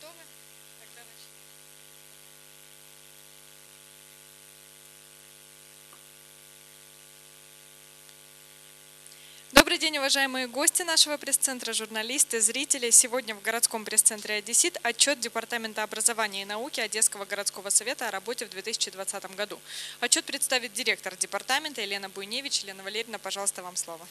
Готовы? Тогда начнем. Добрый день, уважаемые гости нашего пресс-центра, журналисты, зрители. Сегодня в городском пресс-центре «Одессит» отчет Департамента образования и науки Одесского городского совета о работе в 2020 году. Отчет представит директор департамента Елена Буйневич. Елена Валерьевна, пожалуйста, вам слово.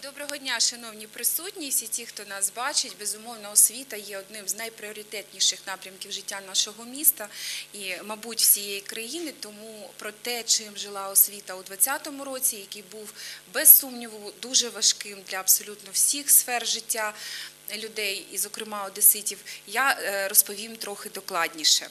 Доброго дня, шановні присутні, всі ті, хто нас бачить. Безумовно, освіта є одним з найпріоритетніших напрямків життя нашого міста і, мабуть, всієї країни. Тому про те, чим жила освіта у 2020 році, який був без сумніву дуже важким для абсолютно всіх сфер життя людей, і, зокрема, одеситів, я е, розповім трохи докладніше.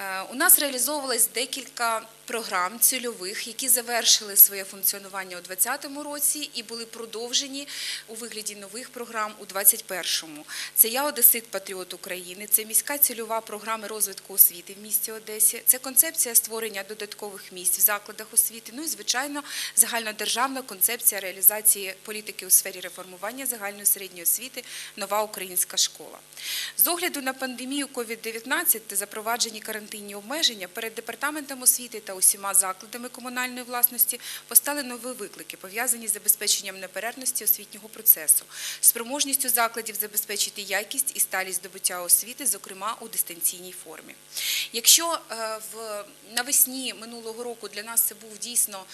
Е, У нас реалізовувалось декілька програм цільових, які завершили своє функціонування у 2020 році і були продовжені у вигляді нових програм у 2021. Це я Одесит Патріот України, це міська цільова програма розвитку освіти в місті Одесі, це концепція створення додаткових місць в закладах освіти. Ну і звичайно, загальнодержавна концепція реалізації політики у сфері реформування загальної середньої освіти Нова українська школа. З огляду на пандемію COVID-19 та запроваджені карантинні обмеження перед департаментом освіти та усіма закладами комунальної власності постали нові виклики, пов'язані з забезпеченням неперервності освітнього процесу, спроможністю закладів забезпечити якість і сталість здобуття освіти, зокрема у дистанційній формі. Якщо е, в навесні минулого року для нас це був дійсно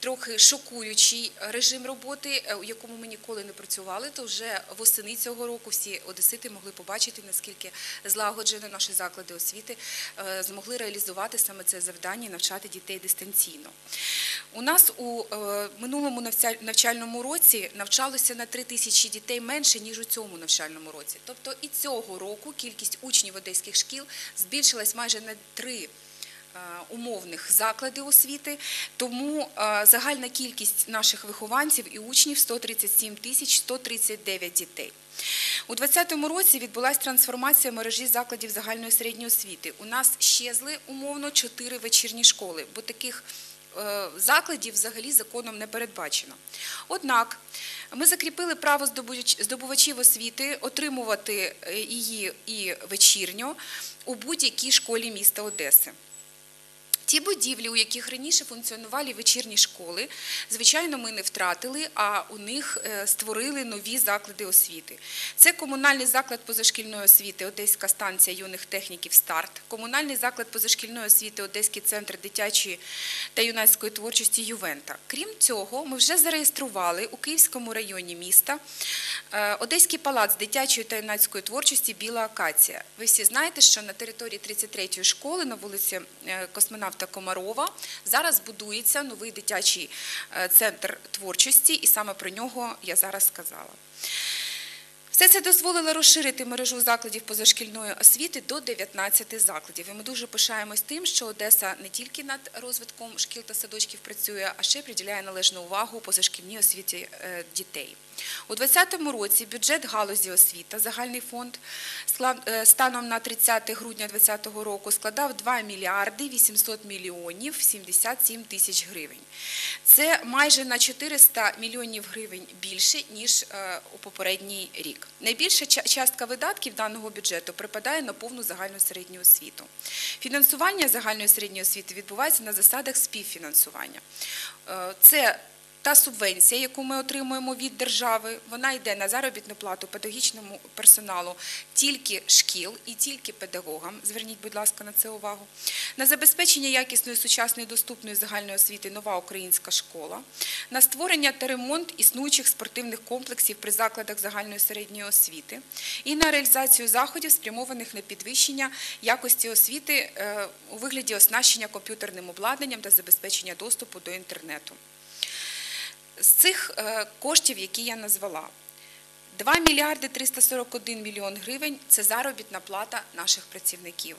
трохи шокуючий режим роботи, е, у якому ми ніколи не працювали, то вже восени цього року всі одесити могли побачити, наскільки злагоджено наші заклади освіти е, змогли реалізувати саме це завдання і навчати дітей дистанційно. У нас у е, минулому навчальному році навчалося на 3 тисячі дітей менше, ніж у цьому навчальному році. Тобто і цього року кількість учнів одеських шкіл збільшилась майже на 3 е, умовних заклади освіти, тому е, загальна кількість наших вихованців і учнів 137 тисяч 139 дітей. У 2020 році відбулася трансформація мережі закладів загальної середньої освіти. У нас щезли умовно чотири вечірні школи, бо таких е, закладів взагалі законом не передбачено. Однак ми закріпили право здобувачів освіти отримувати е, її і вечірньо у будь-якій школі міста Одеси. Ті будівлі, у яких раніше функціонували вечірні школи, звичайно, ми не втратили, а у них е, створили нові заклади освіти. Це комунальний заклад позашкільної освіти Одеська станція юних техніків Старт, комунальний заклад позашкільної освіти Одеський центр дитячої та юнацької творчості Ювента. Крім цього, ми вже зареєстрували у Київському районі міста е, Одеський палац дитячої та юнацької творчості Біла Акація. Ви всі знаєте, що на території 33-ї школи на вулиці е, космонавта Комарова зараз будується новий дитячий е, центр творчості, і саме про нього я зараз сказала. Все це дозволило розширити мережу закладів позашкільної освіти до 19 закладів. І ми дуже пишаємось тим, що Одеса не тільки над розвитком шкіл та садочків працює, а ще приділяє належну увагу позашкільній освіті е, дітей. У 2020 році бюджет галузі освіта, загальний фонд е, станом на 30 грудня 2020 року складав 2 мільярди 800 мільйонів 77 тисяч гривень. Це майже на 400 мільйонів гривень більше, ніж е, у попередній рік. Найбільша частка видатків даного бюджету припадає на повну загальну середню освіту. Фінансування загальної середньої освіти відбувається на засадах співфінансування. Е, Це та субвенція, яку ми отримуємо від держави, вона йде на заробітну плату педагогічному персоналу тільки шкіл і тільки педагогам. Зверніть, будь ласка, на це увагу. На забезпечення якісної сучасної доступної загальної освіти нова українська школа, на створення та ремонт існуючих спортивних комплексів при закладах загальної середньої освіти і на реалізацію заходів, спрямованих на підвищення якості освіти е, у вигляді оснащення комп'ютерним обладнанням та забезпечення доступу до інтернету з цих е, коштів, які я назвала, 2 мільярди 341 мільйон гривень – це заробітна плата наших працівників.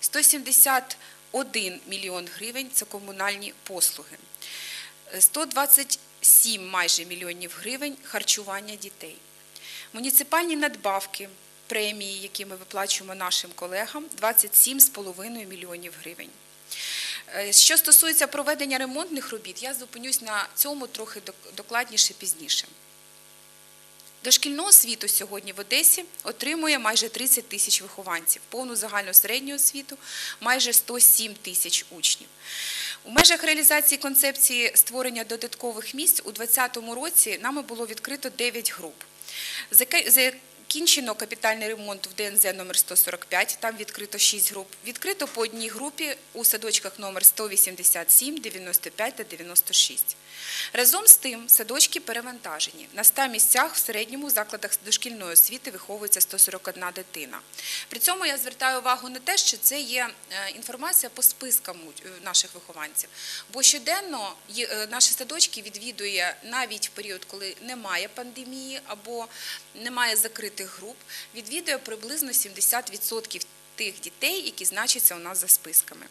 171 мільйон гривень – це комунальні послуги. Е, 127 майже мільйонів гривень – харчування дітей. Муніципальні надбавки, премії, які ми виплачуємо нашим колегам – 27,5 мільйонів гривень. Е, Що стосується проведення ремонтних робіт, я зупинюсь на цьому трохи докладніше пізніше. Дошкільну освіту сьогодні в Одесі отримує майже 30 тисяч вихованців, повну загальну середню освіту майже 107 тисяч учнів. У межах реалізації концепції створення додаткових місць у 2020 році нами було відкрито 9 груп. Закінчено капітальний ремонт в ДНЗ номер 145, там відкрито 6 груп. Відкрито по одній групі у садочках номер 187, 95 та 96. Разом з тим, садочки перевантажені. На 100 місцях в середньому в закладах дошкільної освіти виховується 141 дитина. При цьому я звертаю увагу на те, що це є е, інформація по спискам е, наших вихованців. Бо щоденно е, наші садочки відвідує навіть в період, коли немає пандемії або немає закритих груп, відвідує приблизно 70% тих дітей, які значаться у нас за списками.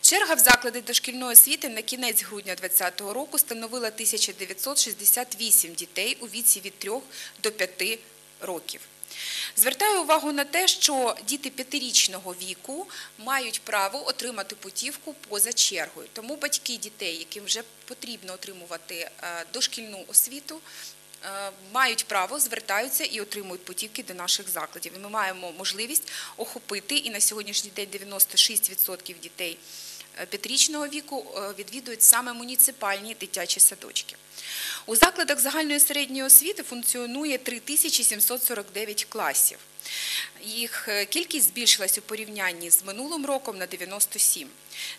Черга в заклади дошкільної освіти на кінець грудня 2020 року становила 1968 дітей у віці від 3 до 5 років. Звертаю увагу на те, що діти п'ятирічного віку мають право отримати путівку поза чергою. Тому батьки дітей, яким вже потрібно отримувати е, дошкільну освіту, мають право, звертаються і отримують путівки до наших закладів. Ми маємо можливість охопити, і на сьогоднішній день 96% дітей е, п'ятирічного віку е, відвідують саме муніципальні дитячі садочки. У закладах загальної середньої освіти функціонує 3749 класів. Їх е, кількість збільшилась у порівнянні з минулим роком на 97.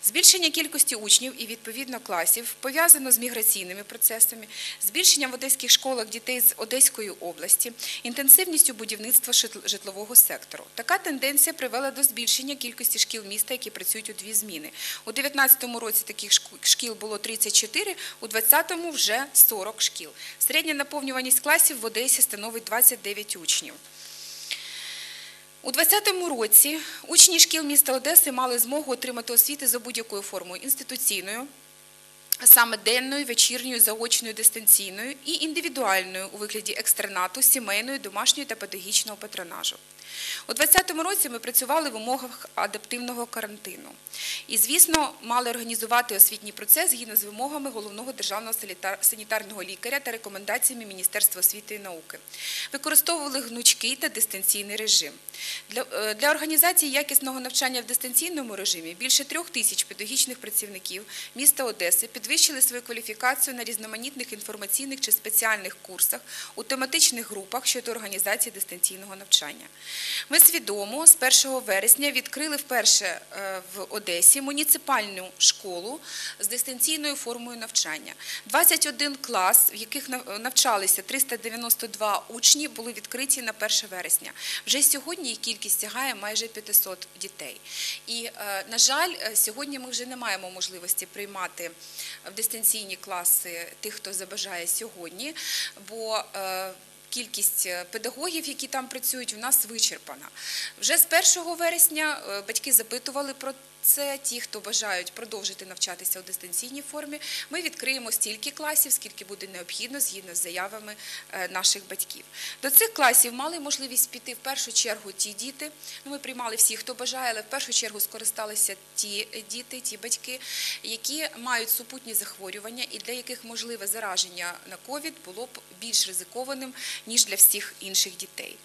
Збільшення кількості учнів і відповідно класів пов'язано з міграційними процесами, збільшенням в одеських школах дітей з Одеської області, інтенсивністю будівництва житлового сектору. Така тенденція привела до збільшення кількості шкіл міста, які працюють у дві зміни. У 2019 році таких шкіл було 34, у 2020 вже 40 шкіл. Середня наповнюваність класів в Одесі становить 29 учнів. У 2020 році учні шкіл міста Одеси мали змогу отримати освіти за будь-якою формою інституційною, саме денною, вечірньою, заочною, дистанційною і індивідуальною у вигляді екстернату, сімейної, домашньої та педагогічного патронажу. У 2020 році ми працювали в умовах адаптивного карантину. І, звісно, мали організувати освітній процес згідно з вимогами головного державного санітарного лікаря та рекомендаціями Міністерства освіти і науки. Використовували гнучкий та дистанційний режим. Для, е, для організації якісного навчання в дистанційному режимі більше трьох тисяч педагогічних працівників міста Одеси підвищили свою кваліфікацію на різноманітних інформаційних чи спеціальних курсах у тематичних групах щодо організації дистанційного навчання. Ми свідомо з 1 вересня відкрили вперше е, в Одесі муніципальну школу з дистанційною формою навчання. 21 клас, в яких нав- навчалися 392 учні, були відкриті на 1 вересня. Вже сьогодні кількість сягає майже 500 дітей. І, е, на жаль, е, сьогодні ми вже не маємо можливості приймати в дистанційні класи тих, хто забажає сьогодні, бо Кількість е, педагогів, які там працюють, у нас вичерпана. Вже з 1 вересня е, батьки запитували про це. Ті, хто бажають продовжити навчатися у дистанційній формі, ми відкриємо стільки класів, скільки буде необхідно згідно з заявами е, наших батьків. До цих класів мали можливість піти в першу чергу ті діти. Ну, ми приймали всіх, хто бажає, але в першу чергу скористалися ті діти, ті батьки, які мають супутні захворювання і для яких можливе зараження на ковід було б більш ризикованим ніж для всіх інших дітей.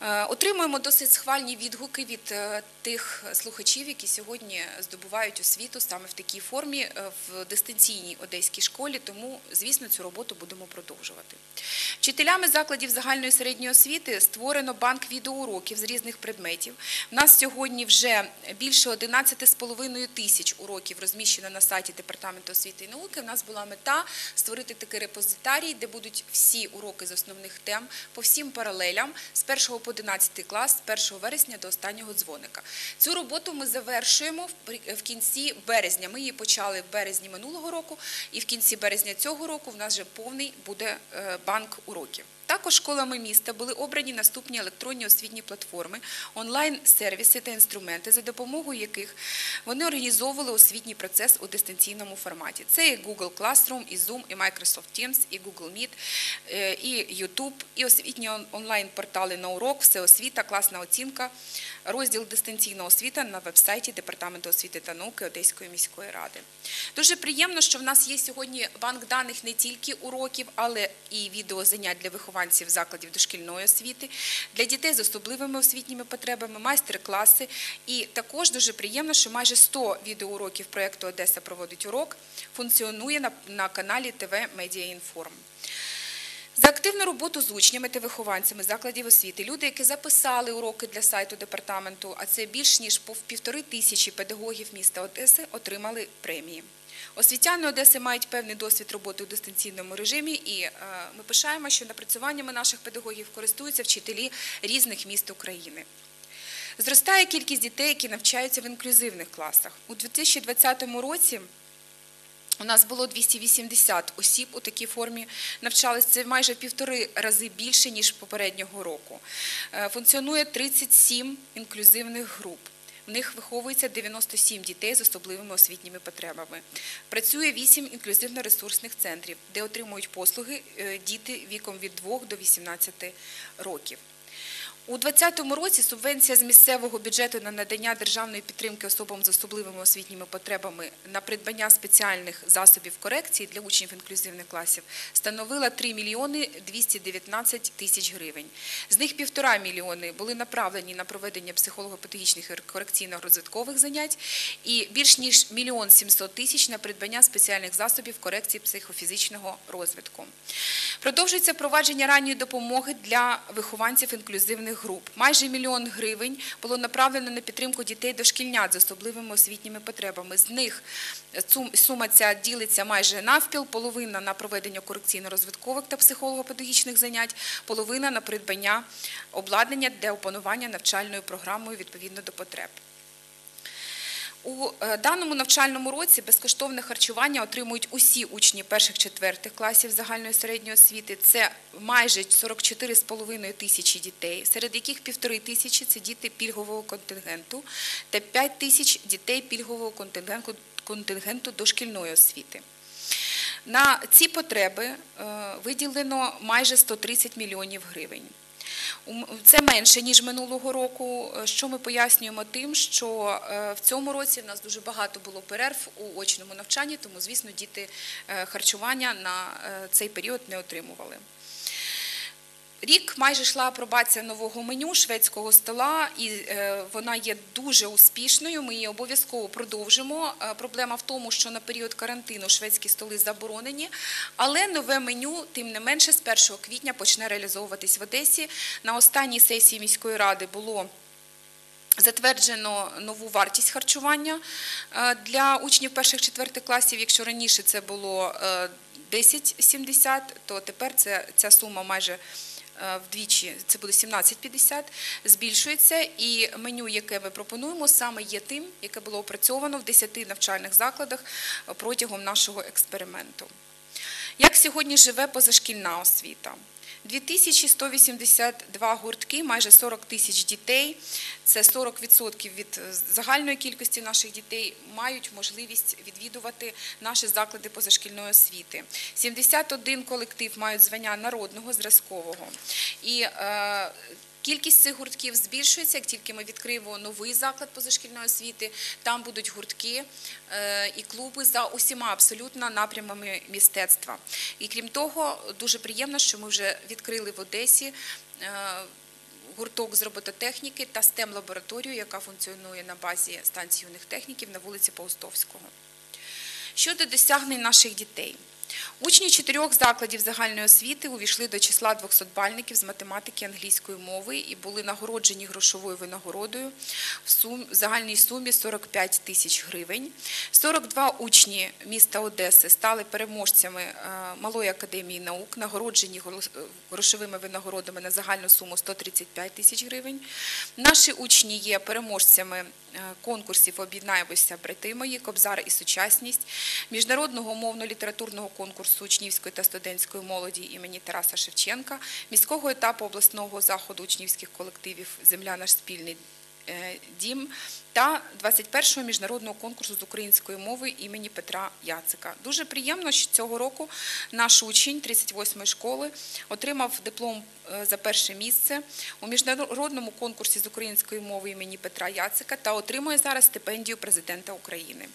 Е, Отримуємо досить схвальні відгуки від е, тих слухачів, які сьогодні здобувають освіту саме в такій формі е, в дистанційній одеській школі. Тому, звісно, цю роботу будемо продовжувати. Вчителями закладів загальної середньої освіти створено банк відеоуроків з різних предметів. У нас сьогодні вже більше 11,5 тисяч уроків розміщено на сайті Департаменту освіти і науки. У нас була мета створити такий репозитарій, де будуть всі уроки з основних тем по всім паралелям з 1 по 11 клас, з 1 вересня до останнього дзвоника. Цю роботу ми завершуємо в кінці березня. Ми її почали в березні минулого року, і в кінці березня цього року в нас вже повний буде е, банк уроків. Також школами міста були обрані наступні електронні освітні платформи, онлайн-сервіси та інструменти, за допомогою яких вони організовували освітній процес у дистанційному форматі. Це і Google Classroom, і Zoom, і Microsoft Teams, і Google Meet, е, і YouTube, і освітні онлайн-портали на урок, всеосвіта, класна оцінка, розділ дистанційна освіта на веб-сайті Департаменту освіти та науки Одеської міської ради. Дуже приємно, що в нас є сьогодні банк даних не тільки уроків, але і відеозанять для вихованців вихованців закладів дошкільної освіти, для дітей з особливими освітніми потребами, майстер-класи. І також дуже приємно, що майже 100 відеоуроків проєкту Одеса проводить урок функціонує на, на каналі ТВ Медіа Інформ. За активну роботу з учнями та вихованцями закладів освіти, люди, які записали уроки для сайту департаменту, а це більш ніж півтори тисячі педагогів міста Одеси, отримали премії. Освітяни Одеси мають певний досвід роботи у дистанційному режимі, і е, ми пишаємо, що напрацюваннями наших педагогів користуються вчителі різних міст України. Зростає кількість дітей, які навчаються в інклюзивних класах. У 2020 році у нас було 280 осіб у такій формі навчались. Це майже в півтори рази більше, ніж попереднього року. Е, Функціонує 37 інклюзивних груп. В них виховується 97 дітей з особливими освітніми потребами. Працює 8 інклюзивно-ресурсних центрів, де отримують послуги е, діти віком від 2 до 18 років. У 2020 році субвенція з місцевого бюджету на надання державної підтримки особам з особливими освітніми потребами на придбання спеціальних засобів корекції для учнів інклюзивних класів становила 3 мільйони 219 тисяч гривень. З них півтора мільйони були направлені на проведення психолого-педагогічних корекційно-розвиткових занять і більш ніж мільйон 700 тисяч на придбання спеціальних засобів корекції психофізичного розвитку. Продовжується впровадження ранньої допомоги для вихованців інклюзивних груп. Майже мільйон гривень було направлено на підтримку дітей дошкільнят з особливими освітніми потребами. З них сума ця ділиться майже навпіл, половина на проведення корекційно-розвиткових та психолого-педагогічних занять, половина на придбання обладнання для опанування навчальною програмою відповідно до потреб. У е, даному навчальному році безкоштовне харчування отримують усі учні перших-четвертих класів загальної середньої освіти. Це майже 44,5 тисячі дітей, серед яких півтори тисячі це діти пільгового контингенту та 5 тисяч дітей пільгового контингенту, контингенту дошкільної освіти. На ці потреби е, виділено майже 130 мільйонів гривень. Це менше ніж минулого року. е, Що ми пояснюємо тим, що е, в цьому році в нас дуже багато було перерв у очному навчанні, тому звісно діти е, харчування на цей період не отримували. Рік майже йшла апробація нового меню шведського стола, і е, вона є дуже успішною. Ми її обов'язково продовжимо. Е, Проблема в тому, що на період карантину шведські столи заборонені, але нове меню, тим не менше, з 1 квітня почне реалізовуватись в Одесі. На останній сесії міської ради було Затверджено нову вартість харчування е, для учнів перших-четвертих класів. Якщо раніше це було е, 10,70, то тепер це, ця сума майже вдвічі, це буде 17,50, збільшується. І меню, яке ми пропонуємо, саме є тим, яке було опрацьовано в 10 навчальних закладах е, протягом нашого експерименту. Як сьогодні живе позашкільна освіта? 2182 гуртки, майже 40 тисяч дітей, це 40% від е, загальної кількості наших дітей, мають можливість відвідувати наші заклади позашкільної освіти. 71 колектив мають звання народного зразкового. І е, Кількість цих гуртків збільшується, як тільки ми відкриємо новий заклад позашкільної освіти, там будуть гуртки е, і клуби за усіма абсолютно напрямами мистецтва. І крім того, дуже приємно, що ми вже відкрили в Одесі е, гурток з робототехніки та STEM-лабораторію, яка функціонує на базі станції юних техніків на вулиці Паустовського. Щодо досягнень наших дітей. Учні чотирьох закладів загальної освіти увійшли до числа 200-бальників з математики англійської мови і були нагороджені грошовою винагородою в сум- загальній сумі 45 тисяч гривень. 42 учні міста Одеси стали переможцями е, Малої академії наук, нагороджені е, грошовими винагородами на загальну суму 135 тисяч гривень. Наші учні є переможцями конкурсів «Об'єднаємося, брати мої», «Кобзар і сучасність», міжнародного мовно-літературного конкурсу учнівської та студентської молоді імені Тараса Шевченка, міського етапу обласного заходу учнівських колективів Земля наш спільний е, дім та 21-го міжнародного конкурсу з української мови імені Петра Яцика. Дуже приємно, що цього року наш учень 38-ї школи отримав диплом е, за перше місце у міжнародному конкурсі з української мови імені Петра Яцика та отримує зараз стипендію президента України.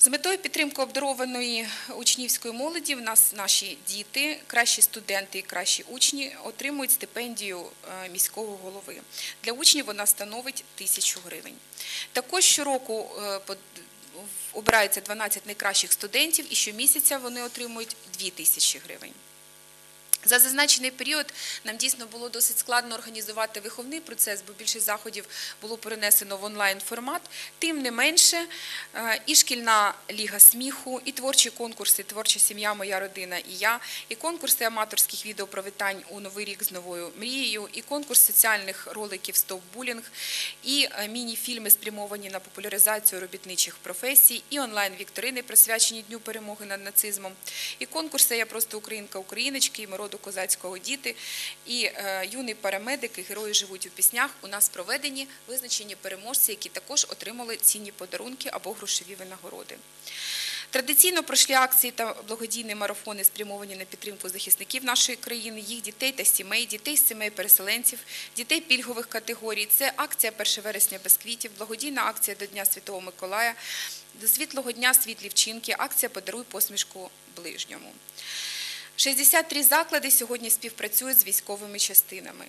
З метою підтримки обдарованої учнівської молоді в нас наші діти, кращі студенти і кращі учні отримують стипендію е, міського голови. Для учнів вона становить тисячу гривень. Також щороку е, обираються 12 найкращих студентів і щомісяця вони отримують 2 тисячі гривень. За зазначений період нам дійсно було досить складно організувати виховний процес, бо більшість заходів було перенесено в онлайн формат. Тим не менше, е, і шкільна ліга сміху, і творчі конкурси Творча сім'я, моя родина і я, і конкурси аматорських відеопривітань у Новий рік з новою мрією, і конкурс соціальних роликів Стоп булінг, і е, міні-фільми спрямовані на популяризацію робітничих професій, і онлайн-вікторини, присвячені Дню перемоги над нацизмом, і конкурси Я просто українка україночки, і ми роду козацького діти, і е, юний парамедик, і герої живуть у піснях. У нас проведені визначені переможці, які також отримали цінні подарунки або грошові винагороди. Традиційно пройшли акції та благодійні марафони, спрямовані на підтримку захисників нашої країни, їх дітей та сімей, дітей з сімей переселенців, дітей пільгових категорій. Це акція 1 вересня без квітів, благодійна акція до Дня Святого Миколая, до світлого дня світлі вчинки, акція Подаруй посмішку ближньому. 63 заклади сьогодні співпрацюють з військовими частинами.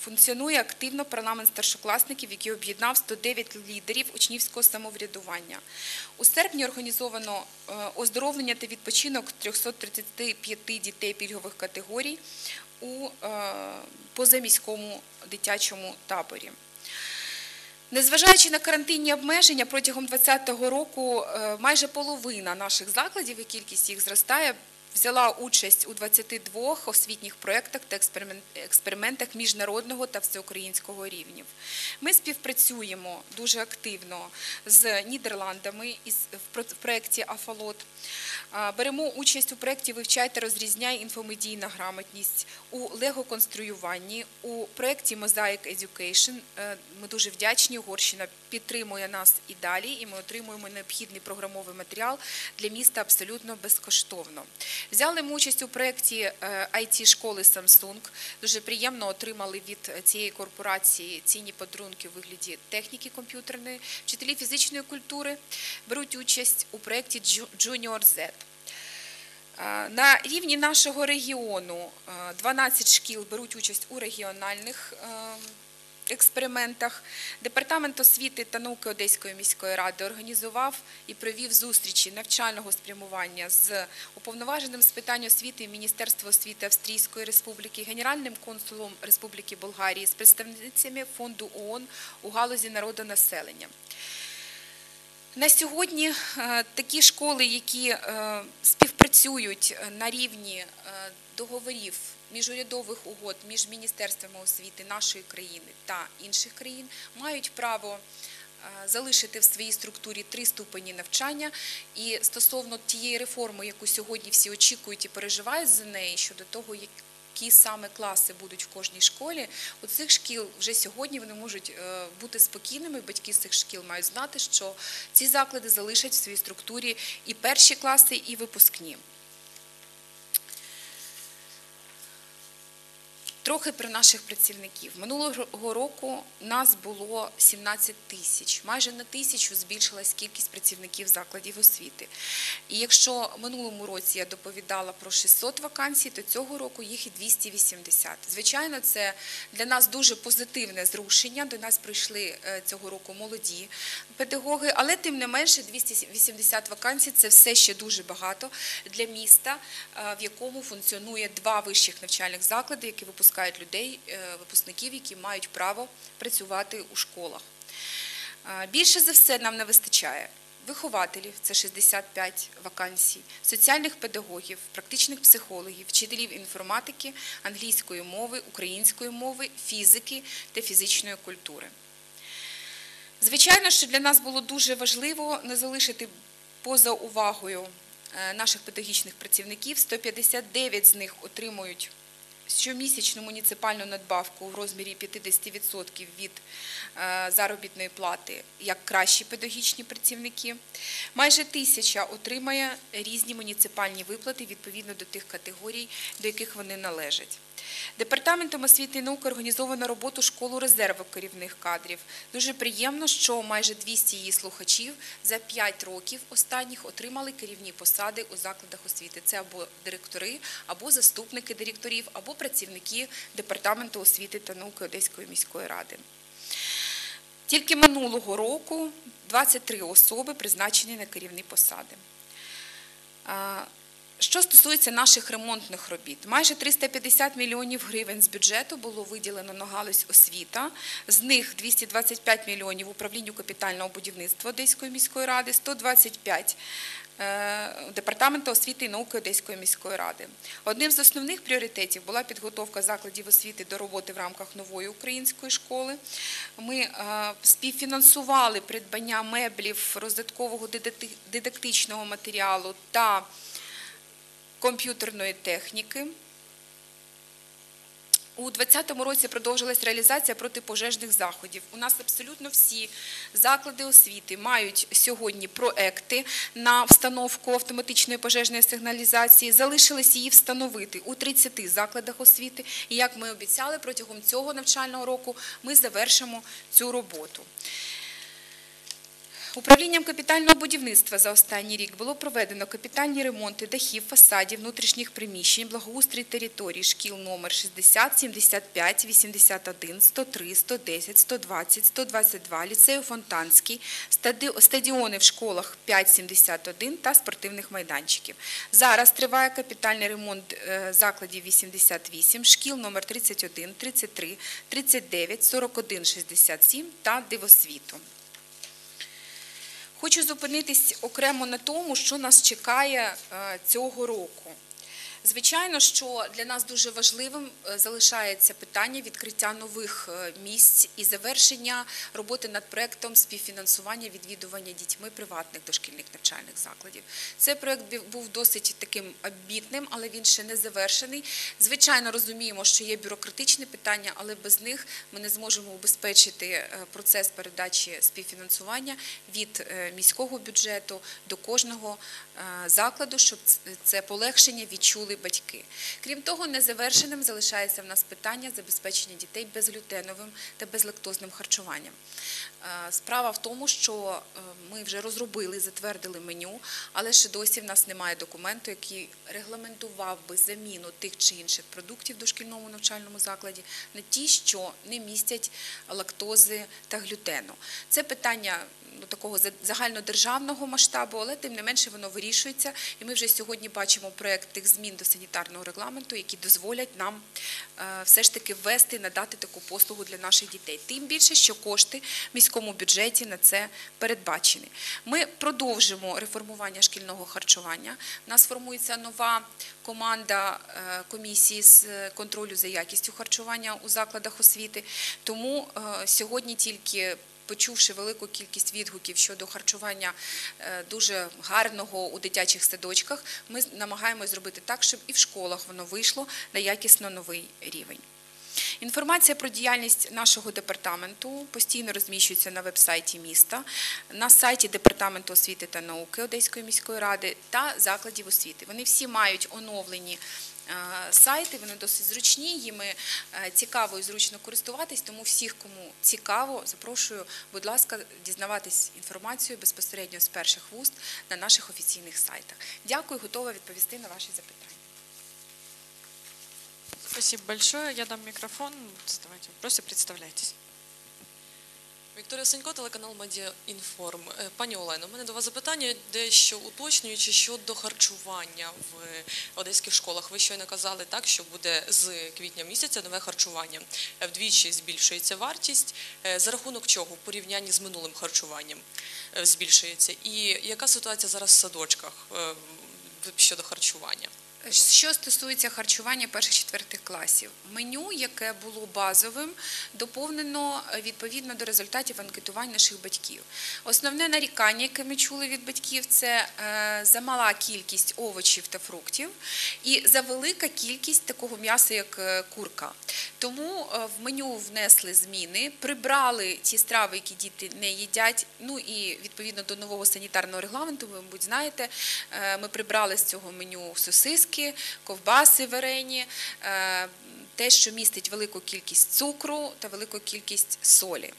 Функціонує активно парламент старшокласників, який об'єднав 109 лідерів учнівського самоврядування. У серпні організовано е, оздоровлення та відпочинок 335 дітей пільгових категорій у е, позаміському дитячому таборі. Незважаючи на карантинні обмеження, протягом 2020 року е, майже половина наших закладів, і кількість їх зростає, взяла участь у 22 освітніх проєктах та експеримен- експериментах міжнародного та всеукраїнського рівнів. Ми співпрацюємо дуже активно з Нідерландами в про- проєкті Афалот. Беремо участь у проєкті Вивчай та розрізняй інфомедійна грамотність у лего-конструюванні, у проєкті Mosaic Education. Е, Ми дуже вдячні. Угорщина підтримує нас і далі, і ми отримуємо необхідний програмовий матеріал для міста абсолютно безкоштовно. Взяли ми участь у проєкті it школи Samsung. Дуже приємно отримали від цієї корпорації цінні подарунки у вигляді техніки комп'ютерної. Вчителі фізичної культури беруть участь у проєкті Ju- Junior Z. Е, На рівні нашого регіону е, 12 шкіл беруть участь у регіональних е, експериментах. Департамент освіти та науки Одеської міської ради організував і провів зустрічі навчального спрямування з уповноваженим з питань освіти Міністерства освіти Австрійської Республіки, генеральним консулом Республіки Болгарії з представницями фонду ООН у галузі народонаселення. На сьогодні е, такі школи, які е, співпрацюють на рівні е, договорів міжурядових угод між міністерствами освіти нашої країни та інших країн, мають право е, залишити в своїй структурі три ступені навчання. І стосовно тієї реформи, яку сьогодні всі очікують і переживають за неї щодо того, як які саме класи будуть в кожній школі. У цих шкіл вже сьогодні вони можуть е, бути спокійними. Батьки з цих шкіл мають знати, що ці заклади залишать в своїй структурі і перші класи, і випускні. Трохи про наших працівників. Минулого року нас було 17 тисяч. Майже на тисячу збільшилась кількість працівників закладів освіти. І якщо минулому році я доповідала про 600 вакансій, то цього року їх і 280. Звичайно, це для нас дуже позитивне зрушення. До нас прийшли е, цього року молоді педагоги, але тим не менше 280 вакансій це все ще дуже багато для міста, е, в якому функціонує два вищих навчальних заклади, які випускають людей, е, випускників, які мають право працювати у школах. Е, Більше за все нам не вистачає вихователів це 65 вакансій, соціальних педагогів, практичних психологів, вчителів інформатики, англійської мови, української мови, фізики та фізичної культури. Звичайно, що для нас було дуже важливо не залишити поза увагою е, наших педагогічних працівників. 159 з них отримують щомісячну муніципальну надбавку в розмірі 50% від е, заробітної плати як кращі педагогічні працівники. Майже тисяча отримає різні муніципальні виплати відповідно до тих категорій, до яких вони належать. Департаментом освіти і науки організовано роботу школу резерву керівних кадрів. Дуже приємно, що майже 200 її слухачів за 5 років останніх отримали керівні посади у закладах освіти. Це або директори, або заступники директорів, або працівники департаменту освіти та науки Одеської міської ради. Тільки минулого року 23 особи призначені на керівні посади. Що стосується наших ремонтних робіт, майже 350 мільйонів гривень з бюджету було виділено на галузь освіта. З них 225 мільйонів управлінню капітального будівництва Одеської міської ради, 125 е, департаменту освіти і науки Одеської міської ради. Одним з основних пріоритетів була підготовка закладів освіти до роботи в рамках нової української школи. Ми е, співфінансували придбання меблів, роздаткового дидакти- дидактичного матеріалу та комп'ютерної техніки. У 2020 році продовжилась реалізація протипожежних заходів. У нас абсолютно всі заклади освіти мають сьогодні проекти на встановку автоматичної пожежної сигналізації. Залишилось її встановити у 30 закладах освіти. І як ми обіцяли, протягом цього навчального року ми завершимо цю роботу. Управлінням капітального будівництва за останній рік було проведено капітальні ремонти дахів, фасадів, внутрішніх приміщень, благоустрій територій шкіл номер 60, 75, 81, 103, 110, 120, 122, ліцею Фонтанський, стадіони в школах 571 та спортивних майданчиків. Зараз триває капітальний ремонт е, закладів 88, шкіл номер 31, 33, 39, 41, 67 та дивосвіту. Хочу зупинитись окремо на тому, що нас чекає е, цього року. Звичайно, що для нас дуже важливим е, залишається питання відкриття нових е, місць і завершення роботи над проектом співфінансування відвідування дітьми приватних дошкільних навчальних закладів. Цей проект був досить таким амбітним, але він ще не завершений. Звичайно, розуміємо, що є бюрократичні питання, але без них ми не зможемо убезпечити е, процес передачі співфінансування від міського бюджету до кожного закладу, щоб це полегшення відчули батьки. Крім того, незавершеним залишається в нас питання забезпечення дітей безглютеновим та безлактозним харчуванням. Е, Справа в тому, що е, ми вже розробили, затвердили меню, але ще досі в нас немає документу, який регламентував би заміну тих чи інших продуктів в дошкільному навчальному закладі на ті, що не містять лактози та глютену. Це питання ну, такого загальнодержавного масштабу, але тим не менше воно вирішується. І ми вже сьогодні бачимо проект тих змін до санітарного регламенту, які дозволять нам е, все ж таки ввести, надати таку послугу для наших дітей. Тим більше, що кошти в міському бюджеті на це передбачені. Ми продовжимо реформування шкільного харчування. У нас формується нова команда е, комісії з контролю за якістю харчування у закладах освіти. Тому е, сьогодні тільки почувши велику кількість відгуків щодо харчування е, дуже гарного у дитячих садочках, ми намагаємося зробити так, щоб і в школах воно вийшло на якісно новий рівень. Інформація про діяльність нашого департаменту постійно розміщується на веб-сайті міста, на сайті Департаменту освіти та науки Одеської міської ради та закладів освіти. Вони всі мають оновлені сайти, вони досить зручні, їми е, цікаво і зручно користуватись, тому всіх, кому цікаво, запрошую, будь ласка, дізнаватись інформацію безпосередньо з перших вуст на наших офіційних сайтах. Дякую, готова відповісти на ваші запитання. Спасибо большое. Я дам микрофон. Вопросы, представляйтесь. Вікторія Санько, телеканал Медіа Інформ. Е, Пані Олено, у мене до вас запитання дещо уточнюючи щодо харчування в одеських школах. Ви щойно казали так, що буде з квітня місяця нове харчування. Е, Вдвічі збільшується вартість. Е, За рахунок чого в порівнянні з минулим харчуванням збільшується? І яка ситуація зараз в садочках щодо харчування? Що стосується харчування перших-четвертих класів, меню, яке було базовим, доповнено е, відповідно до результатів анкетувань наших батьків. Основне нарікання, яке ми чули від батьків, це е, замала кількість овочів та фруктів і завелика кількість такого м'яса, як е, курка. Тому в меню внесли зміни, прибрали ті страви, які діти не їдять. Ну і відповідно до нового санітарного регламенту, ви, мабуть, знаєте, ми прибрали з цього меню сосиски, ковбаси варені. е, те, що містить велику кількість цукру та велику кількість солі.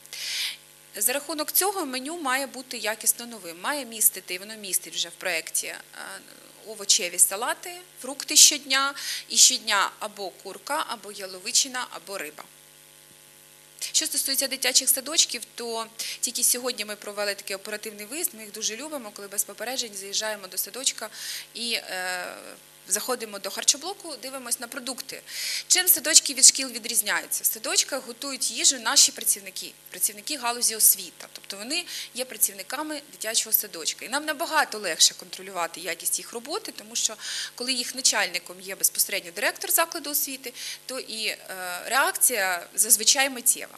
За рахунок цього меню має бути якісно новим. Має містити, і воно містить вже в проєкті е, овочеві салати, фрукти щодня, і щодня або курка, або яловичина, або риба. Що стосується дитячих садочків, то тільки сьогодні ми провели такий оперативний виїзд. Ми їх дуже любимо, коли без попереджень заїжджаємо до садочка і е, заходимо до харчоблоку, дивимося на продукти. Чим садочки від шкіл відрізняються? В садочках готують їжу наші працівники, працівники галузі освіта. Тобто вони є працівниками дитячого садочка. І нам набагато легше контролювати якість їх роботи, тому що коли їх начальником є безпосередньо директор закладу освіти, то і е, реакція зазвичай миттєва.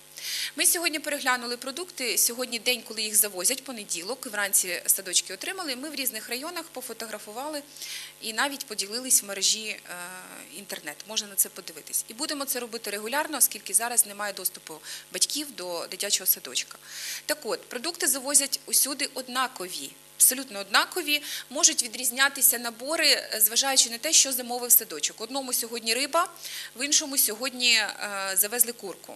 Ми сьогодні переглянули продукти. Сьогодні день, коли їх завозять, понеділок, вранці садочки отримали. Ми в різних районах пофотографували і навіть поділились в мережі е, інтернет. Можна на це подивитись. І будемо це робити регулярно, оскільки зараз немає доступу батьків до дитячого садочка. Так от, продукти завозять усюди однакові. Абсолютно однакові, можуть відрізнятися набори, е, зважаючи на те, що замовив садочок. Одному сьогодні риба, в іншому сьогодні е, завезли курку.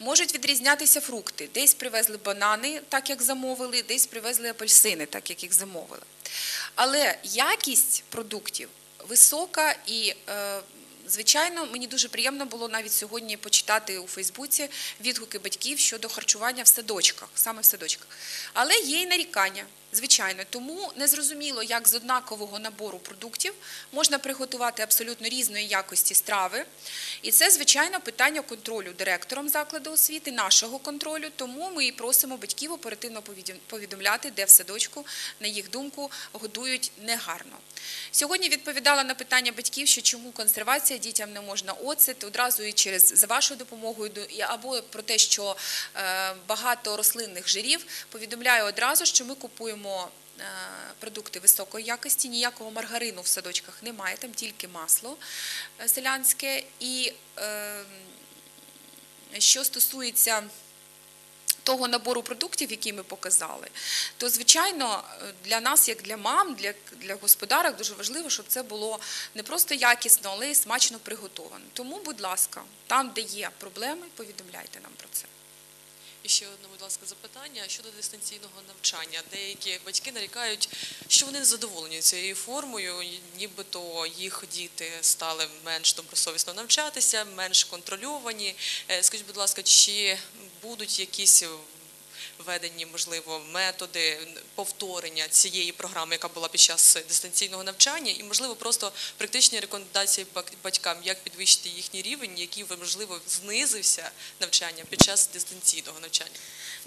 Можуть відрізнятися фрукти. Десь привезли банани, так як замовили, десь привезли апельсини, так як їх замовили. Але якість продуктів висока і. Звичайно, мені дуже приємно було навіть сьогодні почитати у Фейсбуці відгуки батьків щодо харчування в садочках, саме в садочках. Але є і нарікання, звичайно. Тому незрозуміло, як з однакового набору продуктів можна приготувати абсолютно різної якості страви. І це, звичайно, питання контролю директором закладу освіти, нашого контролю. Тому ми і просимо батьків оперативно повідомляти, де в садочку, на їх думку, годують негарно. Сьогодні відповідала на питання батьків, що чому консервація дітям не можна оцет, одразу і через за вашою допомогою або про те, що е, багато рослинних жирів. Повідомляю одразу, що ми купуємо. е, Продукти високої якості, ніякого маргарину в садочках немає, там тільки масло е, селянське. І е, що стосується того набору продуктів, які ми показали, то звичайно для нас, як для мам, для, для господарок, дуже важливо, щоб це було не просто якісно, але й смачно приготовано. Тому, будь ласка, там, де є проблеми, повідомляйте нам про це. І ще одне, будь ласка, запитання щодо дистанційного навчання. Деякі батьки нарікають, що вони не задоволені цією формою, нібито їх діти стали менш добросовісно навчатися, менш контрольовані. Е, Скажіть, будь ласка, чи будуть якісь введені, можливо, методи повторення цієї програми, яка була під час дистанційного навчання, і, можливо, просто практичні рекомендації батькам, як підвищити їхній рівень, який, можливо, знизився навчання під час дистанційного навчання.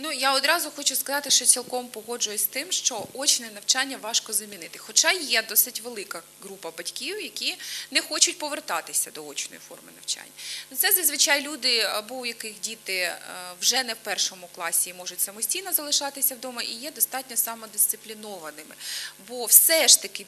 Ну я одразу хочу сказати, що цілком погоджуюсь з тим, що очне навчання важко замінити. Хоча є досить велика група батьків, які не хочуть повертатися до очної форми навчання. Ну, Це зазвичай люди, або у яких діти е, вже не в першому класі можуть самостійно залишатися вдома, і є достатньо самодисциплінованими. Бо все ж таки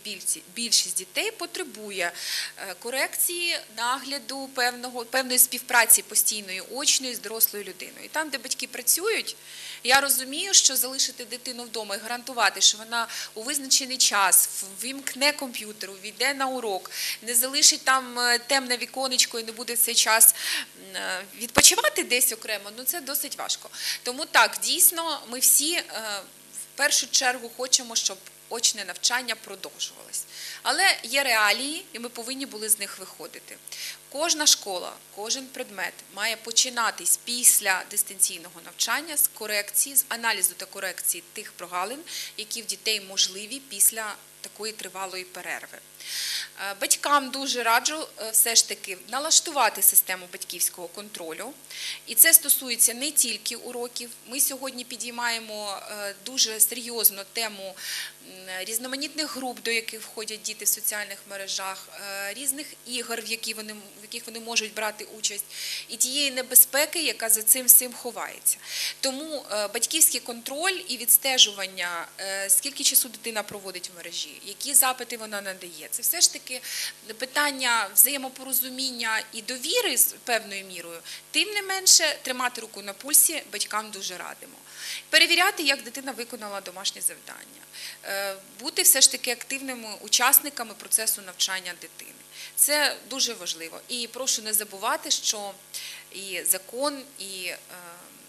більшість дітей потребує е, корекції, нагляду певного певної співпраці постійної очної з дорослою людиною. І там, де батьки працюють, я розумію, що залишити дитину вдома і гарантувати, що вона у визначений час ввімкне комп'ютер, увійде на урок, не залишить там е, темне віконечко і не буде цей час е, відпочивати десь окремо. Ну це досить важко. Тому так, дійсно, ми всі е, в першу чергу хочемо, щоб очне навчання продовжувалось. Але є реалії, і ми повинні були з них виходити. Кожна школа, кожен предмет має починатись після дистанційного навчання з корекції, з аналізу та корекції тих прогалин, які в дітей можливі після такої тривалої перерви. Е, Батькам дуже раджу е, все ж таки налаштувати систему батьківського контролю. І це стосується не тільки уроків. Ми сьогодні підіймаємо е, дуже серйозно тему різноманітних груп, до яких входять діти в соціальних мережах, е, різних ігор, в яких вони можуть брати участь, і тієї небезпеки, яка за цим всім ховається. Тому е, батьківський контроль і відстежування, е, скільки часу дитина проводить в мережі, які запити вона надає, Це все ж таки питання взаємопорозуміння і довіри з певною мірою. Тим не менше, тримати руку на пульсі батькам дуже радимо. Перевіряти, як дитина виконала домашнє завдання, бути все ж таки активними учасниками процесу навчання дитини. Це дуже важливо. І прошу не забувати, що і закон, і е,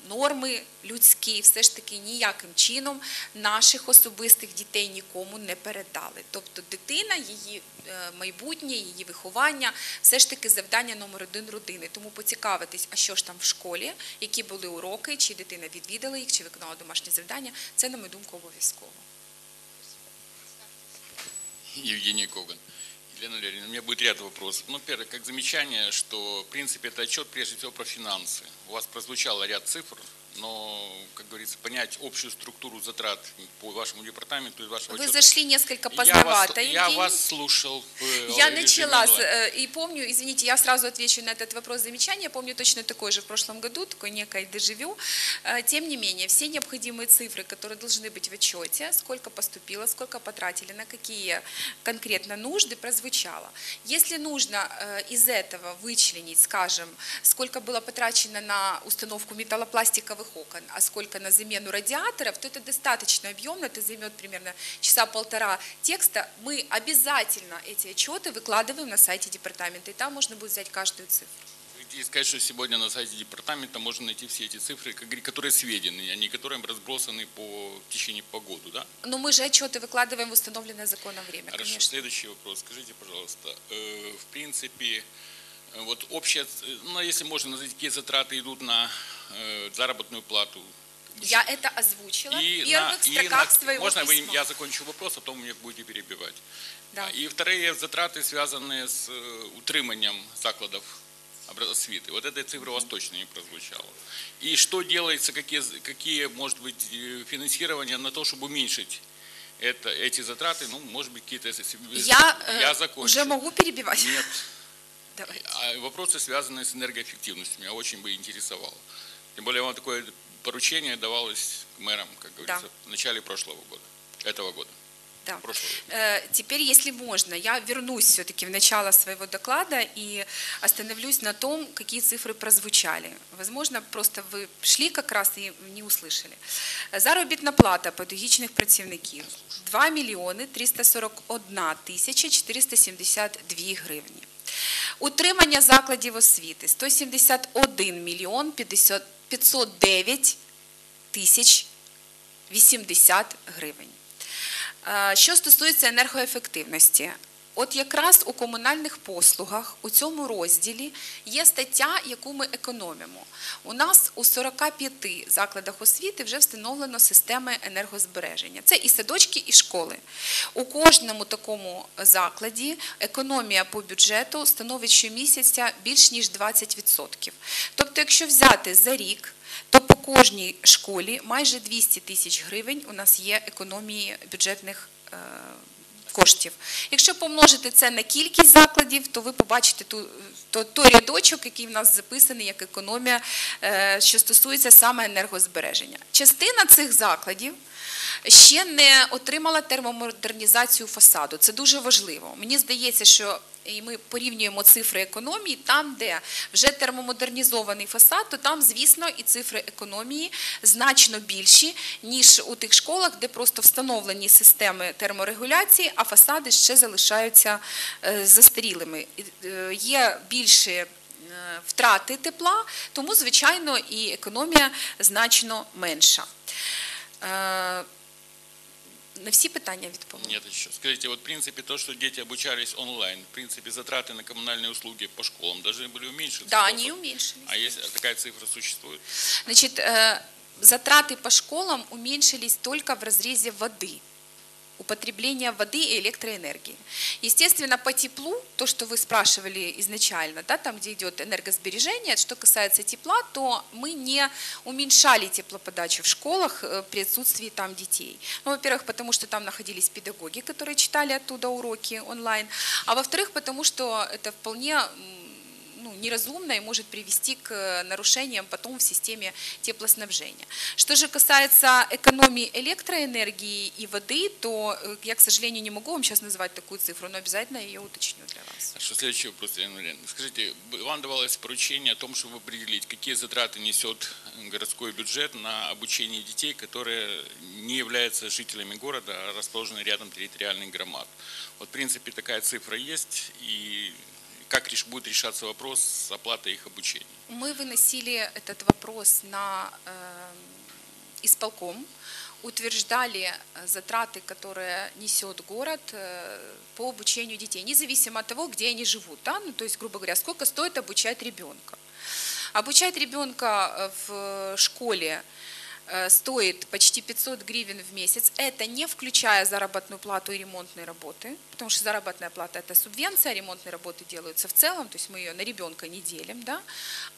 норми людські все ж таки ніяким чином наших особистих дітей нікому не передали. Тобто дитина, її е, майбутнє, її виховання все ж таки завдання номер один родини. Тому поцікавитись, а що ж там в школі, які були уроки, чи дитина відвідала їх, чи виконала домашнє завдання. Це, на мою думку, обов'язково. Евгений Коган. Елена Леонидовна, у меня будет ряд вопросов. Ну, первое, как замечание, что, в принципе, это отчет прежде всего про финансы. У вас прозвучало ряд цифр, но, как говорится, понять общую структуру затрат по вашему департаменту и вашего Вы отчета. зашли несколько я вас, поздновато, я вас слушал. в Я начала, онлайн. э, и помню, извините, я сразу отвечу на этот вопрос замечания, помню точно такой же в прошлом году, такой некой дежавю. Э, Тем не менее, все необходимые цифры, которые должны быть в отчете, сколько поступило, сколько потратили, на какие конкретно нужды, прозвучало. Если нужно э, из этого вычленить, скажем, сколько было потрачено на установку металлопластиковых окон, а сколько на замену радиаторов, то это достаточно объемно, это займет примерно часа полтора текста. Мы обязательно эти отчеты выкладываем на сайте департамента, и там можно будет взять каждую цифру. Хотите сказать, что сегодня на сайте департамента можно найти все эти цифры, которые сведены, а не которые разбросаны по в течение по году, да? Но мы же отчеты выкладываем в установленное законом время, Хорошо, конечно. следующий вопрос. Скажите, пожалуйста, э, в принципе, э, вот общая, ц- ну, если можно назвать, какие затраты идут на э, заработную плату? Я это озвучила в И первых на- и строках на- своего Можно вы- письма. я закончу вопрос, а потом вы меня будете перебивать. Да. И вторые затраты, связанные с э, утриманием закладов освіти. Вот этой цифры у вас точно не прозвучало. И что делается, какие, какие может быть, э, финансирования на то, чтобы уменьшить это, эти затраты, ну, может быть, какие-то... Я, э, я закончу. уже могу перебивать? Нет. Давайте. А вопросы, связанные с энергоэффективностью, меня очень бы интересовало. Тем более вам такое поручение давалось мэрам, как говорится, в начале прошлого года, этого года. Да. Прошлого. Э, Теперь, если можно, я вернусь все-таки в начало своего доклада и остановлюсь на том, какие цифры прозвучали. Возможно, просто вы шли как раз и не услышали. Заробітна плата педагогічних працівників 2 мільйони 341 тисяча 472 гривні. Утримання закладів освіти 171 мільйон 50 509 тисяч 80 гривень. Е, Що стосується енергоефективності, от якраз у комунальних послугах у цьому розділі є стаття, яку ми економимо. У нас у 45 закладах освіти вже встановлено системи енергозбереження. Це і садочки, і школи. У кожному такому закладі економія по бюджету становить щомісяця більш ніж 20%. Тобто, якщо взяти за рік, то по кожній школі майже 200 тисяч гривень у нас є економії бюджетних е, коштів. Якщо помножити це на кількість закладів, то ви побачите ту, то, той рядочок, який в нас записаний як економія, е, що стосується саме енергозбереження. Частина цих закладів ще не отримала термомодернізацію фасаду. Це дуже важливо. Мені здається, що і ми порівнюємо цифри економії там, де вже термомодернізований фасад, то там, звісно, і цифри економії значно більші, ніж у тих школах, де просто встановлені системи терморегуляції, а фасади ще залишаються е, застарілими. Е, Є більше е, втрати тепла, тому, звичайно, і економія значно менша. Е, На всі питання відповім. Нет еще. Скажите, вот в принципе то, что дети обучались онлайн, в принципе затраты на коммунальные услуги по школам должны были уменьшиться? Да, Сколько? они уменьшились. А если такая цифра существует? Значит, э, затраты по школам уменьшились только в разрезе воды употребления воды и электроэнергии. Естественно, по теплу, то, что вы спрашивали изначально, да, там, где идет энергосбережение, что касается тепла, то мы не уменьшали теплоподачу в школах э, при отсутствии там детей. Ну, во-первых, потому что там находились педагоги, которые читали оттуда уроки онлайн, а во-вторых, потому что это вполне ну, неразумно и может привести к э, нарушениям потом в системе теплоснабжения. Что же касается экономии электроэнергии и воды, то э, я, к сожалению, не могу вам сейчас назвать такую цифру, но обязательно ее уточню для вас. Что следующий вопрос. Скажите, вам давалось поручение о том, чтобы определить, какие затраты несет городской бюджет на обучение детей, которые не являются жителями города, а расположены рядом территориальных громад. Вот, в принципе, такая цифра есть, и как реш- будет решаться вопрос с оплатой их обучения? Мы выносили этот вопрос на э, исполком, утверждали э, затраты, которые несет город э, по обучению детей, независимо от того, где они живут. Да? Ну, то есть, грубо говоря, сколько стоит обучать ребенка. Обучать ребенка в школе стоит почти 500 гривен в месяц. Это не включая заработную плату и ремонтные работы, потому что заработная плата – это субвенция, ремонтные работы делаются в целом, то есть мы ее на ребенка не делим. Да?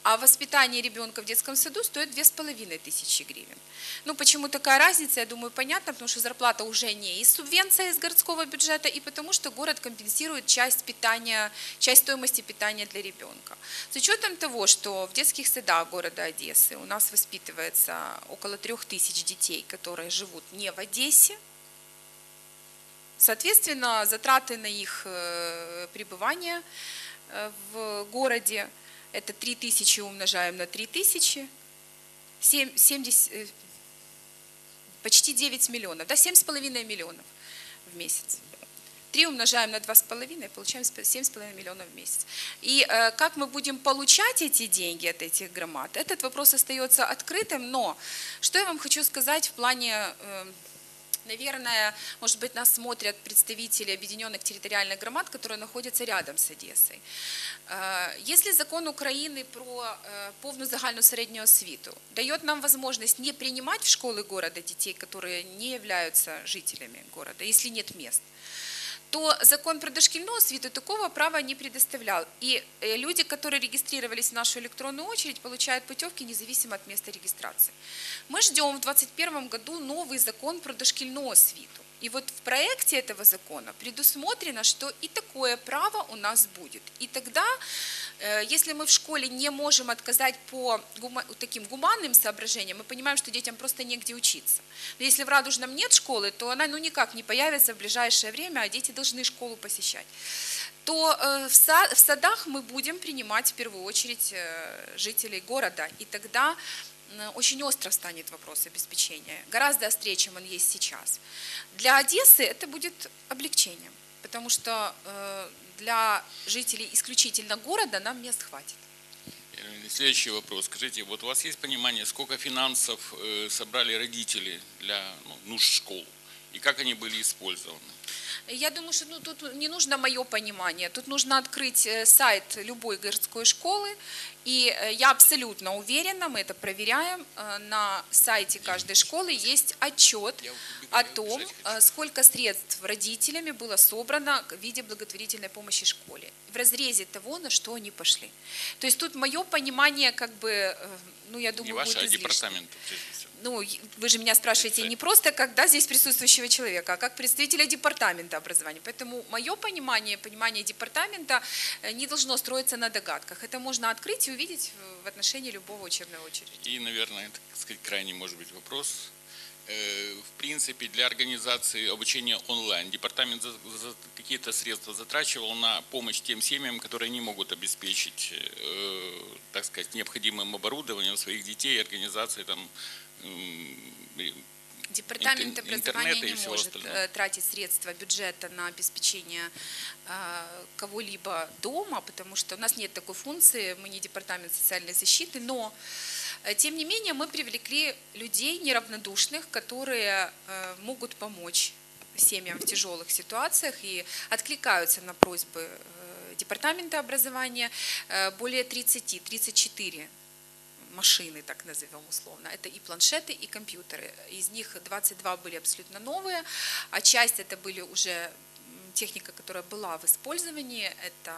А воспитание ребенка в детском саду стоит 2500 гривен. Ну, почему такая разница, я думаю, понятно, потому что зарплата уже не из субвенции из городского бюджета, и потому что город компенсирует часть питания, часть стоимости питания для ребенка. С учетом того, что в детских садах города Одессы у нас воспитывается около 3000 детей, которые живут не в Одессе, Соответственно, затраты на их э, пребывание э, в городе – это 3000 умножаем на 3000, 7, 70, э, почти 9 миллионов, да, 7,5 миллионов в месяц. 3 умножаем на 2,5, получаем 7,5 миллионов в месяц. И э, как мы будем получать эти деньги от этих громад, этот вопрос остается открытым, но что я вам хочу сказать в плане э, Наверное, может быть, нас смотрят представители объединенных территориальных громад, которые находятся рядом с Одессой. Э, Если закон Украины про э, повну загальну середню освіту дает нам возможность не принимать в школы города детей, которые не являются жителями города, если нет мест, то закон про дошкільну освіту такого права не предоставлял. И э, люди, которые регистрировались в нашу электронную очередь, получают путевки независимо от места регистрации. Мы ждем в 2021 году новый закон про дошкільну освіту. И вот в проекте этого закона предусмотрено, что и такое право у нас будет. И тогда, э, если мы в школе не можем отказать по таким гуманным соображениям, мы понимаем, что детям просто негде учиться. Но если в Радужном нет школы, то она ну, никак не появится в ближайшее время, а дети должны школу посещать то э, в, са- в садах мы будем принимать в первую очередь э, жителей города. И тогда очень остро станет вопрос обеспечения, гораздо острее, чем он есть сейчас. Для Одессы это будет облегчением, потому что э, для жителей исключительно города нам мест хватит. Э, Следующий вопрос. Скажите, вот у вас есть понимание, сколько финансов э, собрали родители для ну, нужд школ? И как они были использованы? Я думаю, что ну, тут не нужно мое понимание, тут нужно открыть э, сайт любой городской школы, и э, я абсолютно уверена, мы это проверяем, э, на сайте каждой школы есть отчет о том, сколько средств родителями было собрано в виде благотворительной помощи школе, в разрезе того, на что они пошли. То есть тут мое понимание, как бы, ну я Не думаю, ваше, будет а излишним департамента. прежде всего. Ну, вы же меня спрашиваете не просто как да, здесь присутствующего человека, а как представителя департамента образования. Поэтому мое понимание, понимание департамента э, не должно строиться на догадках. Это можно открыть и увидеть в- отношении любого учебного учреждения. И, наверное, так сказать, крайний, может быть, вопрос. Э, В принципе, для организации обучения онлайн департамент какие-то средства затрачивал на помощь тем семьям, которые не могут обеспечить, э, так сказать, необходимым оборудованием своих детей, организации там Департамент образования не может остального. э, тратить средства бюджета на обеспечение э, кого-либо дома, потому что у нас нет такой функции, мы не департамент социальной защиты, но э, тем не менее мы привлекли людей неравнодушных, которые могут помочь семьям в тяжелых ситуациях и откликаются на просьбы департамента образования более 30, 34 машины, так назовем условно. Это и планшеты, и компьютеры. Из них 22 были абсолютно новые, а часть это были уже техника, которая была в использовании. Это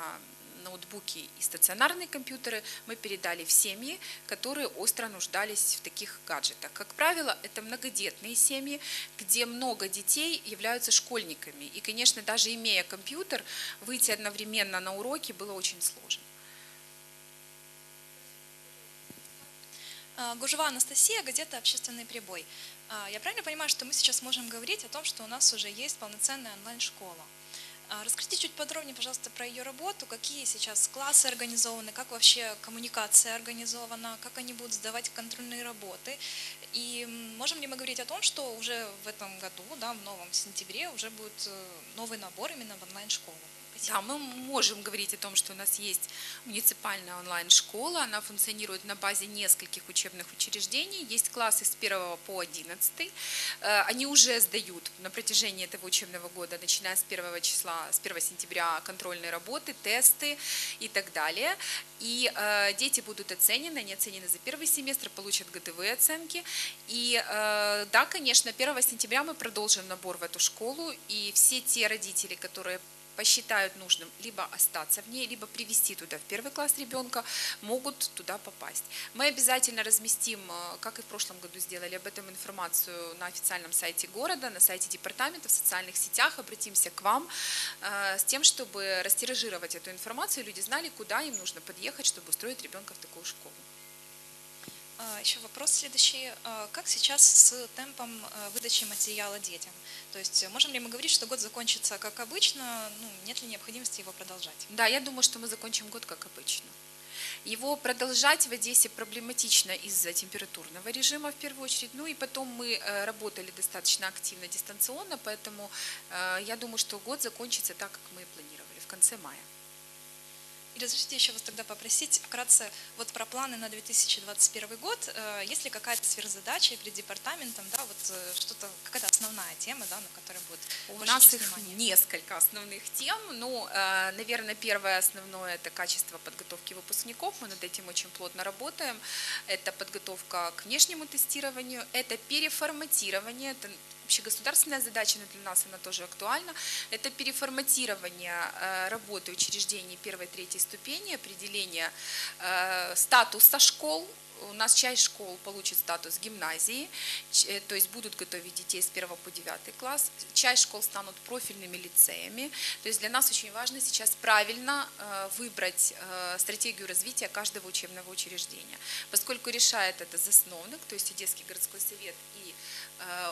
ноутбуки и стационарные компьютеры мы передали в семьи, которые остро нуждались в таких гаджетах. Как правило, это многодетные семьи, где много детей являются школьниками. И, конечно, даже имея компьютер, выйти одновременно на уроки было очень сложно. Гужева Анастасия, газета «Общественный прибой». А, Я правильно понимаю, что мы сейчас можем говорить о том, что у нас уже есть полноценная онлайн-школа? А, Расскажите чуть подробнее, пожалуйста, про ее работу, какие сейчас классы организованы, как вообще коммуникация организована, как они будут сдавать контрольные работы. И можем ли мы говорить о том, что уже в этом году, да, в новом сентябре, уже будет э, новый набор именно в онлайн-школу? Да, мы можем говорить о том, что у нас есть муниципальная онлайн-школа, она функционирует на базе нескольких учебных учреждений, есть классы с 1 по 11, Э, они уже сдают на протяжении этого учебного года, начиная с 1 числа, с 1 сентября контрольные работы, тесты и так далее, и э, дети будут оценены, они оценены за первый семестр, получат годовые оценки, и э, да, конечно, 1 сентября мы продолжим набор в эту школу, и все те родители, которые посчитают нужным либо остаться в ней, либо привести туда в первый класс ребенка, могут туда попасть. Мы обязательно разместим, э, как и в прошлом году сделали, об этом информацию на официальном сайте города, на сайте департамента, в социальных сетях, обратимся к вам э, с тем, чтобы растиражировать эту информацию, люди знали, куда им нужно подъехать, чтобы устроить ребенка в такую школу. А, Еще вопрос следующий. А, Как сейчас с темпом э, выдачи материала детям? То есть э, можем ли мы говорить, что год закончится как обычно? Ну, нет ли необходимости его продолжать? Да, я думаю, что мы закончим год как обычно. Его продолжать в Одессе проблематично из-за температурного режима в первую очередь. Ну и потом мы э, работали достаточно активно дистанционно, поэтому э, я думаю, что год закончится так, как мы и планировали, в конце мая. И разрешите еще вас тогда попросить вкратце вот про планы на 2021 год. Э, Есть ли какая-то сверхзадача перед департаментом, да, вот э, что-то, какая-то основная тема, да, на которой будет У нас их внимания? несколько основных тем. Ну, э, наверное, первое основное – это качество подготовки выпускников. Мы над этим очень плотно работаем. Это подготовка к внешнему тестированию, это переформатирование, это общегосударственная задача, но для нас она тоже актуальна. Это переформатирование э, работы учреждений первой и третьей ступени, определение э, статуса школ, у нас часть школ получит статус гимназии, э, то есть будут готовить детей с 1 по 9 класс. Часть школ станут профильными лицеями. То есть для нас очень важно сейчас правильно выбрать стратегию развития каждого учебного учреждения. Поскольку решает это засновник, то есть Одесский городской совет и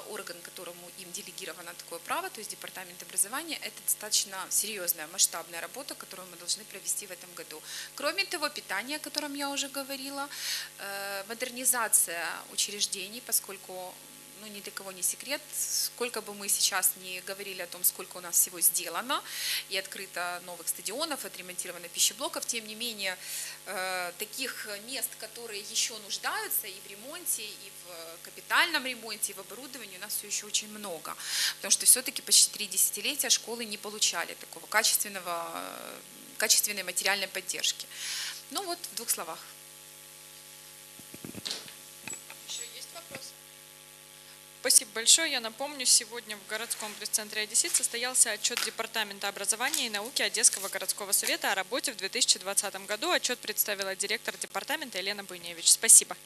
орган, которому им делегировано такое право, то есть департамент образования, это достаточно серьезная масштабная работа, которую мы должны провести в этом году. Кроме того, питание, о котором я уже говорила, э, модернизация учреждений, поскольку ну, ни для кого не секрет, сколько бы мы сейчас не говорили о том, сколько у нас всего сделано, и открыто новых стадионов, отремонтировано пищеблоков, тем не менее, э, таких мест, которые еще нуждаются и в ремонте, и в капитальном ремонте, и в оборудовании у нас все еще очень много, потому что все-таки почти три десятилетия школы не получали такого качественного, качественной материальной поддержки. Ну вот, в двух словах. Еще есть вопросы? Спасибо большое. Я напомню, сегодня в городском пресс-центре «Одессит» состоялся отчет Департамента образования и науки Одесского городского совета о работе в 2020 году. Отчет представила директор департамента Елена Буйневич. Спасибо.